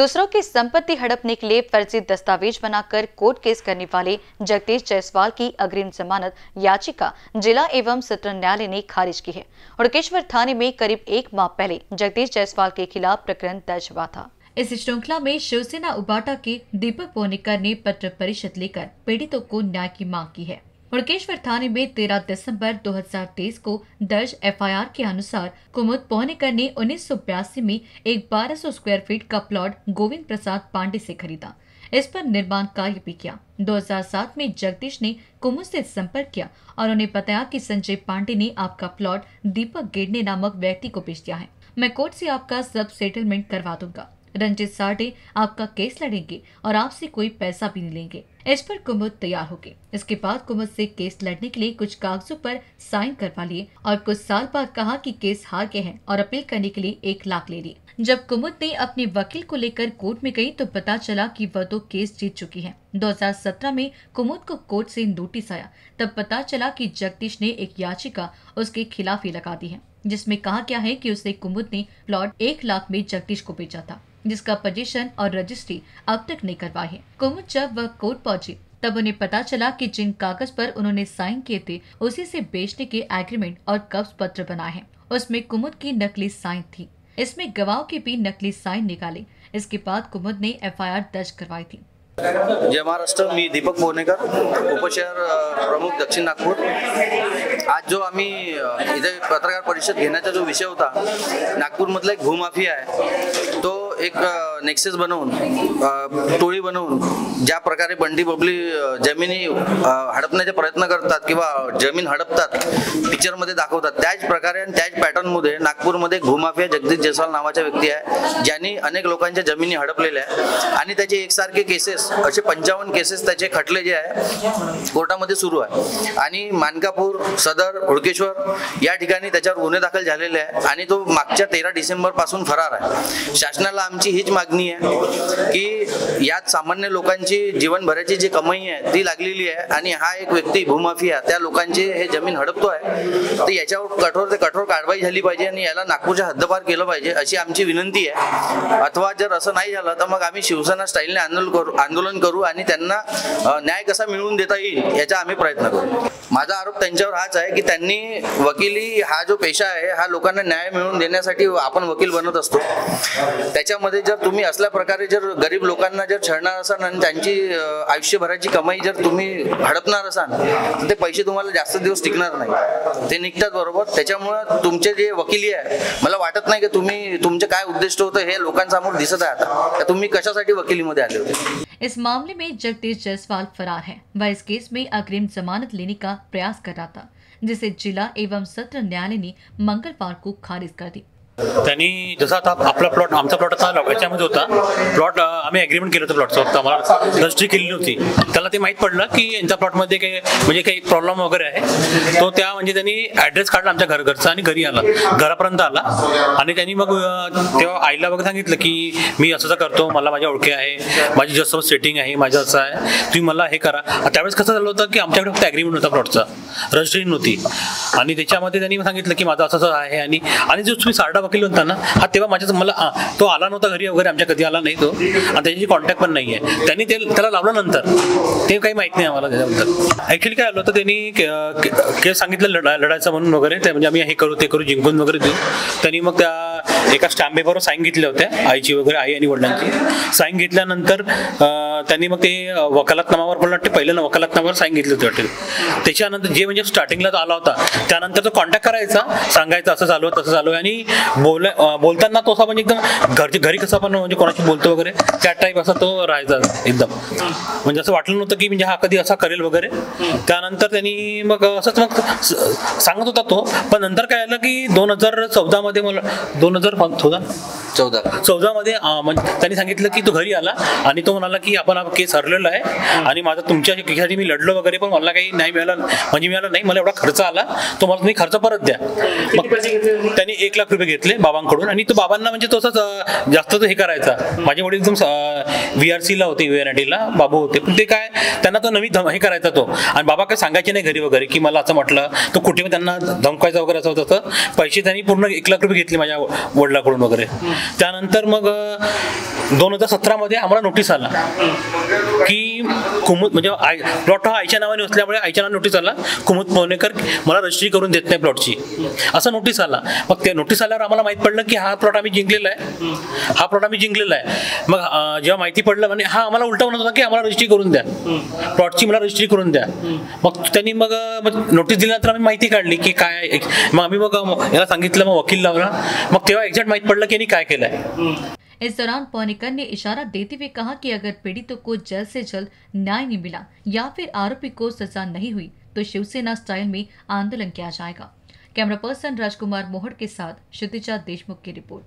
दूसरों की संपत्ति हड़पने के लिए फर्जी दस्तावेज़ बनाकर कोर्ट केस करने वाले जगदीश जायसवाल की अग्रिम जमानत याचिका जिला एवं सत्र न्यायालय ने खारिज की है। उड़केश्वर थाने में करीब एक माह पहले जगदीश जायसवाल के खिलाफ प्रकरण दर्ज हुआ था। इस श्रृंखला में शिवसेना उबाटा के दीपक पोनेकर ने पत्र परिषद लेकर पीड़ितों को न्याय की मांग की है। मुड़केश्वर थाने में 13 दिसंबर 2023 को दर्ज एफआईआर के अनुसार कुमुद पोहनेकर ने उन्नीस में एक 1200 स्क्वायर फीट का प्लॉट गोविंद प्रसाद पांडे से खरीदा। इस पर निर्माण कार्य भी किया। 2007 में जगदीश ने कुमुद से संपर्क किया और उन्हें बताया कि संजय पांडे ने आपका प्लॉट दीपक गेडने नामक व्यक्ति को बेच दिया है। मैं कोर्ट से आपका सब सेटलमेंट करवा दूँगा। रंजित साठे आपका केस लड़ेंगे और आपसे कोई पैसा भी नहीं लेंगे। इस पर कुमुद तैयार हो गए इसके बाद कुमुद से केस लड़ने के लिए कुछ कागजों पर साइन करवा लिए और कुछ साल बाद कहा कि केस हार गए हैं और अपील करने के लिए एक लाख ले लिए। जब कुमुद ने अपने वकील को लेकर कोर्ट में गई तो पता चला कि वह तो केस जीत चुकी है। 2017 में कुमुद को कोर्ट से नोटिस आया। तब पता चला कि जगदीश ने एक याचिका उसके खिलाफ ही लगा दी है, जिसमें कहा गया है कि उसे कुमुद ने प्लॉट एक लाख में जगदीश को बेचा था, जिसका पोजीशन और रजिस्ट्री अब तक नहीं करवाई है। कुमुद जब वह कोर्ट पहुँची। तब उन्हें पता चला कि जिन कागज़ पर उन्होंने साइन किए थे, उसी से बेचने के एग्रीमेंट और कब्ज पत्र बनाए हैं। उसमें कुमुद की नकली साइन थी। इसमें गवाह के भी नकली साइन निकाले। इसके बाद कुमुद ने एफआईआर दर्ज करवाई थी। जय महाराष्ट्र, मी दीपक पोहनेकर उपशहर प्रमुख दक्षिण नागपूर। आज जो आम्ही इथे पत्रकार परिषद घेण्याचा जो विषय होता, नागपूरमधला एक भूमाफिया आहे तो एक नेक्सेस बनवून टोळी बनवून ज्या प्रकारे बंडी बबली जमिनी हडपण्याचे प्रयत्न करतात किंवा जमीन हडपतात पिक्चरमध्ये दाखवतात त्याच प्रकारे आणि त्याच पॅटर्नमध्ये नागपूरमध्ये घुमाफिया जगदीश जयस्वाल नावाचा व्यक्ती आहे ज्यांनी अनेक लोकांच्या जमिनी हडपलेल्या आहे आणि त्याचे एकसारखे केसेस असे पंचावन्न केसेस त्याचे खटले जे आहे कोर्टामध्ये सुरू आहे. आणि मानकापूर सदर हुडकेश्वर या ठिकाणी त्याच्यावर गुन्हे दाखल झालेले आहे आणि तो मागच्या तेरा डिसेंबरपासून फरार आहे. शासनाला आमची हीच मागणी आहे की यात सामान्य लोकांची जीवनभराची जी कमाई आहे ती लागलेली आहे आणि हा एक व्यक्ती भूमाफिया त्या लोकांची हे जमीन हडपतो आहे तर याच्यावर कठोर ते कठोर कारवाई झाली पाहिजे आणि याला नागपूरच्या हद्दपार केलं पाहिजे अशी आमची विनंती आहे. अथवा जर असं नाही झालं तर मग आम्ही शिवसेना स्टाईलने आंदोलन करू आंदोलन करू आणि त्यांना न्याय कसा मिळवून देता येईल याचा आम्ही प्रयत्न करू. माझा आरोप त्यांच्यावर हाच आहे की त्यांनी वकिली हा जो पेशा आहे हा लोकांना न्याय मिळवून देण्यासाठी आपण वकील बनत असतो. त्याच्यामध्ये जर तुम्ही असल्या प्रकारे जर गरीब लोकांना जर छळणार असाल आणि त्यांची आयुष्यभराची कमाई जर तुम्ही हडपणार असाल तर ते पैसे तुम्हाला जास्त दिवस टिकणार नाही. ते निघतात बरोबर. त्याच्यामुळं तुमचे जे वकिली आहे, मला वाटत नाही की तुम्ही, तुमचे काय उद्दिष्ट होतं हे लोकांसमोर दिसत आहे आता. तुम्ही कशासाठी वकिलीमध्ये आले होते? इस मामले में जगदीश जायसवाल फरार है। वह इस केस में अग्रिम जमानत लेने का प्रयास कर रहा था, जिसे जिला एवं सत्र न्यायालय ने मंगलवार को खारिज कर दी। त्यांनी जसं आता आपला प्लॉट आमचा प्लॉट आता याच्यामध्ये होता. प्लॉट आम्ही अग्रीमेंट केलं होतं प्लॉटचं होतं आम्हाला रजिस्ट्री केली नव्हती त्याला ते माहीत पडलं की यांच्या प्लॉटमध्ये काही म्हणजे काही प्रॉब्लेम वगैरे आहे. तो त्या म्हणजे त्यांनी ॲड्रेस काढला आमच्या घर घरचा आणि घरी आला. घरापर्यंत आला. आणि त्यांनी मग तेव्हा आईला वगैरे सांगितलं की मी असं करतो मला माझ्या ओळखी आहे माझी जसं सेटिंग आहे माझं असं आहे. तुम्ही मला हे करा. त्यावेळेस कसं झालं होतं की आमच्याकडे फक्त ॲग्रीमेंट होता प्लॉटचा रजिस्ट्री नव्हती. आणि त्याच्यामध्ये त्यांनी सांगितलं की माझं असं असं आहे आणि आणि जो तुम्ही सारडा केली होता ना हा तेव्हा माझ्या मला तो आला नव्हता घरी वगैरे आमच्या कधी आला नाही तो. आणि त्याच्याशी कॉन्टॅक्ट पण नाही आहे त्यांनी ते त्याला लावलं नंतर. ते काही माहीत नाही आम्हाला त्याच्याबद्दल. ॲक्च्युली काय आलं होतं त्यांनी केस सांगितलं लढा लढायचं म्हणून वगैरे ते म्हणजे आम्ही हे करू ते करू जिंकून वगैरे देऊ. त्यांनी मग त्या एका स्टॅम्प पेपरवर साईन घेतल्या होत्या आईची वगैरे आई आणि वडिलांची. साईन घेतल्यानंतर त्यांनी मग ते वकालतनामावर मला वाटते पहिलं वकालतनामावर साईन घेतली होती वाटेल. त्याच्यानंतर जे म्हणजे स्टार्टिंगला आला होता त्यानंतर तो कॉन्टॅक्ट करायचा सांगायचं असं चालू तसं चालू आणि बोल बोलताना तो असा म्हणजे एकदम घरचे घरी कसं आपण म्हणजे कोणाशी बोलतो वगैरे त्या टाईप असा तो राहायचा एकदम. म्हणजे असं वाटलं नव्हतं की म्हणजे हा कधी असा करेल वगैरे. त्यानंतर त्यांनी मग असंच मग सांगत होता तो. पण नंतर काय आलं की दोन हजार चौदामध्ये मला दोन हजार चौदा? चौदा. चौदामध्ये म्हणजे त्यांनी सांगितलं की तो घरी आला आणि तो म्हणाला की आपण केस हरलेला आहे आणि माझा तुमच्या केसाठी मी लढलो वगैरे पण मला काही नाही मिळाला म्हणजे मिळाला नाही मला एवढा खर्च आला तो मला तुम्ही खर्च परत द्या. मग त्यांनी एक लाख रुपये घेतले बाबांकडून आणि तो बाबांना म्हणजे तसंच जास्त हे करायचा. माझे वडील एकदम व्ही आर सीला होते व्ही आर टीला बाबू होते पण ते काय त्यांना तो नवीन हे करायचा तो. आणि बाबा काय सांगायचे नाही घरी वगैरे की मला असं म्हटलं तो कुठे त्यांना धमकायचा वगैरे असं होतं पैसे त्यांनी पूर्ण एक लाख रुपये घेतले माझ्या वडिलाकडून वगैरे. त्यानंतर मग दोन हजार सतरामध्ये आम्हाला नोटीस आला की कुमुद म्हणजे प्लॉट हा आईच्या नावाने असल्यामुळे आईच्या नावाने नोटीस आला. कुमुद पवनेकर मला रजिस्ट्री करून देत नाही प्लॉटची असं नोटीस आला. मग त्या नोटीस आल्यावर आम्हाला माहीत पडलं की हा प्लॉट आम्ही जिंकलेला आहे. हा प्लॉट आम्ही जिंकलेला आहे. मग जेव्हा माहिती पडलं म्हणजे हा आम्हाला उलटा म्हणत होता की आम्हाला रजिस्ट्री करून द्या. प्लॉटची मला रजिस्ट्री करून द्या. मग त्यांनी मग मग नोटीस दिल्यानंतर आम्ही माहिती काढली की काय मग आम्ही मग याला सांगितलं मग वकील लावला. मग तेव्हा एक्झॅक्ट माहीत पडलं की यांनी काय केलं है इस दौरान पौनिकर ने इशारा देते हुए कहा कि अगर पीड़ितों को जल्द से जल्द न्याय नहीं मिला या फिर आरोपी को सजा नहीं हुई तो शिवसेना स्टाइल में आंदोलन किया जाएगा। कैमरा पर्सन राजकुमार मोहड़ के साथ क्षितिजा देशमुख की रिपोर्ट।